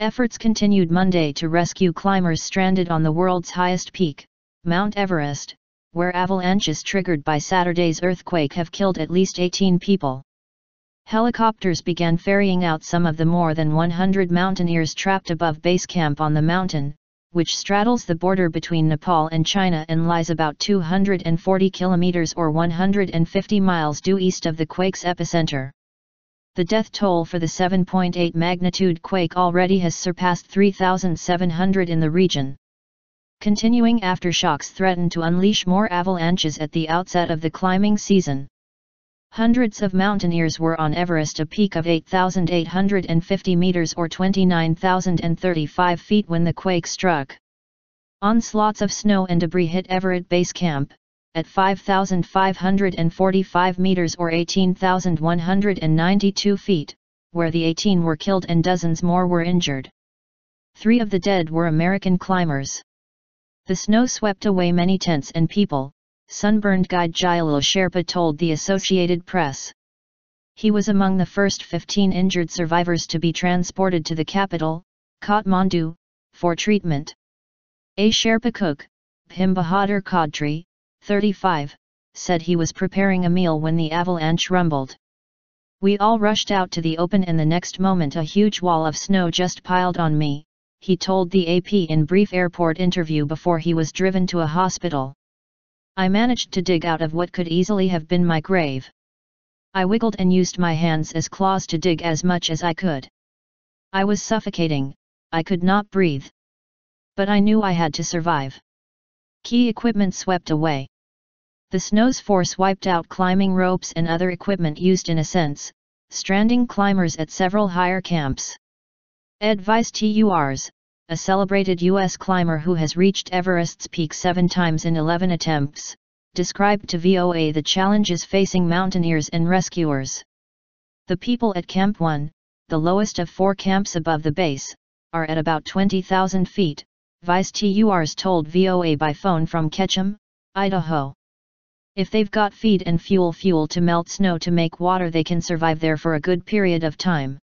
Efforts continued Monday to rescue climbers stranded on the world's highest peak, Mount Everest, where avalanches triggered by Saturday's earthquake have killed at least 18 people. Helicopters began ferrying out some of the more than 100 mountaineers trapped above base camp on the mountain, which straddles the border between Nepal and China and lies about 240 kilometers or 150 miles due east of the quake's epicenter. The death toll for the 7.8 magnitude quake already has surpassed 3,700 in the region. Continuing aftershocks threaten to unleash more avalanches at the outset of the climbing season. Hundreds of mountaineers were on Everest a peak of 8,850 meters or 29,035 feet when the quake struck. Onslaughts of snow and debris hit Everett Base Camp, at 5,545 meters or 18,192 feet, where the 18 were killed and dozens more were injured. Three of the dead were American climbers. The snow swept away many tents and people, sunburned guide Gyelu Sherpa told the Associated Press. He was among the first 15 injured survivors to be transported to the capital, Kathmandu, for treatment. A Sherpa cook, Bhim Bahadur 35, said he was preparing a meal when the avalanche rumbled. We all rushed out to the open and the next moment a huge wall of snow just piled on me, he told the AP in brief airport interview before he was driven to a hospital. I managed to dig out of what could easily have been my grave. I wiggled and used my hands as claws to dig as much as I could. I was suffocating, I could not breathe. But I knew I had to survive. Key equipment swept away. The snow's force wiped out climbing ropes and other equipment used in ascents, stranding climbers at several higher camps. Ed Viesturs, a celebrated U.S. climber who has reached Everest's peak seven times in 11 attempts, described to VOA the challenges facing mountaineers and rescuers. The people at Camp 1, the lowest of four camps above the base, are at about 20,000 feet, Viesturs told VOA by phone from Ketchum, Idaho. If they've got feed and fuel fuel to melt snow to make water they can survive there for a good period of time.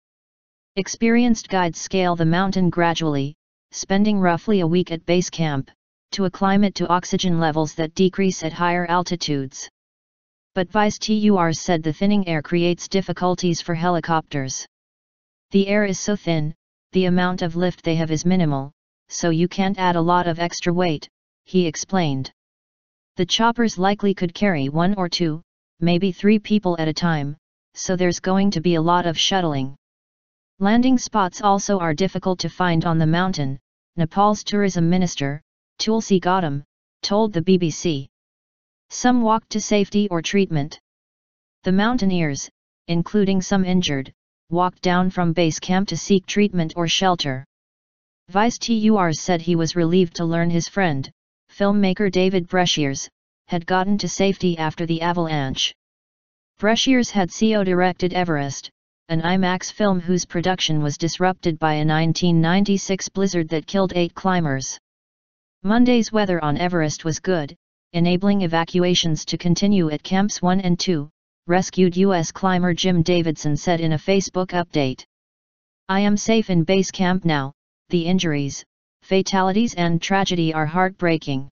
Experienced guides scale the mountain gradually, spending roughly a week at base camp, to acclimate to oxygen levels that decrease at higher altitudes. But Viestur said the thinning air creates difficulties for helicopters. The air is so thin, the amount of lift they have is minimal, so you can't add a lot of extra weight, he explained. The choppers likely could carry one or two, maybe three people at a time, so there's going to be a lot of shuttling. Landing spots also are difficult to find on the mountain, Nepal's tourism minister, Tulsi Gautam, told the BBC. Some walked to safety or treatment. The mountaineers, including some injured, walked down from base camp to seek treatment or shelter. Viesturs said he was relieved to learn his friend, filmmaker David Breashears, had gotten to safety after the avalanche. Breashears had CO-directed Everest, an IMAX film whose production was disrupted by a 1996 blizzard that killed eight climbers. Monday's weather on Everest was good, enabling evacuations to continue at Camps 1 and 2, rescued U.S. climber Jim Davidson said in a Facebook update. I am safe in base camp now, the injuries, fatalities and tragedy are heartbreaking.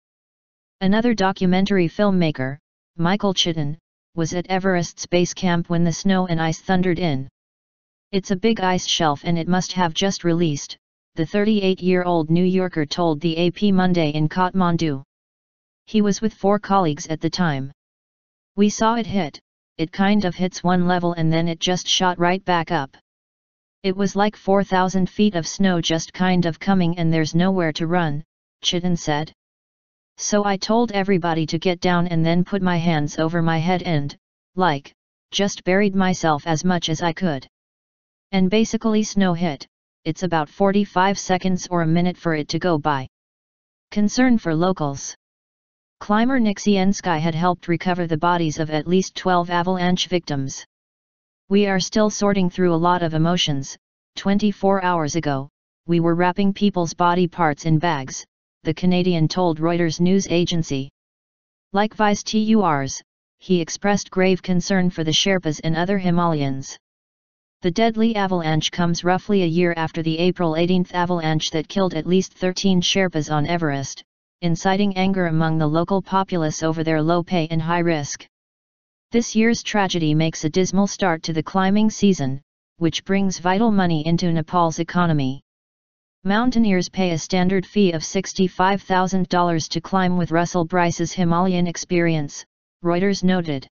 Another documentary filmmaker, Michael Chitton, was at Everest's base camp when the snow and ice thundered in. It's a big ice shelf and it must have just released, the 38-year-old New Yorker told the AP Monday in Kathmandu. He was with four colleagues at the time. We saw it hit, it kind of hits one level and then it just shot right back up. It was like 4,000 feet of snow just kind of coming and there's nowhere to run, Chitton said. So I told everybody to get down and then put my hands over my head and, like, just buried myself as much as I could. And basically snow hit, it's about 45 seconds or a minute for it to go by. Concern for locals. Climber Nick Cienski had helped recover the bodies of at least 12 avalanche victims. We are still sorting through a lot of emotions, 24 hours ago, we were wrapping people's body parts in bags, the Canadian told Reuters news agency. Like Viesturs, he expressed grave concern for the Sherpas and other Himalayans. The deadly avalanche comes roughly a year after the April 18 avalanche that killed at least 13 Sherpas on Everest, inciting anger among the local populace over their low pay and high risk. This year's tragedy makes a dismal start to the climbing season, which brings vital money into Nepal's economy. Mountaineers pay a standard fee of $65,000 to climb with Russell Brice's Himalayan experience, Reuters noted.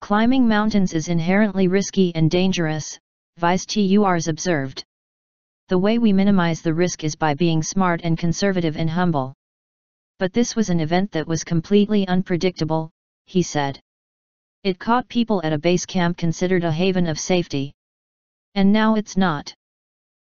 Climbing mountains is inherently risky and dangerous, Viesturs observed. The way we minimize the risk is by being smart and conservative and humble. But this was an event that was completely unpredictable, he said. It caught people at a base camp considered a haven of safety. And now it's not.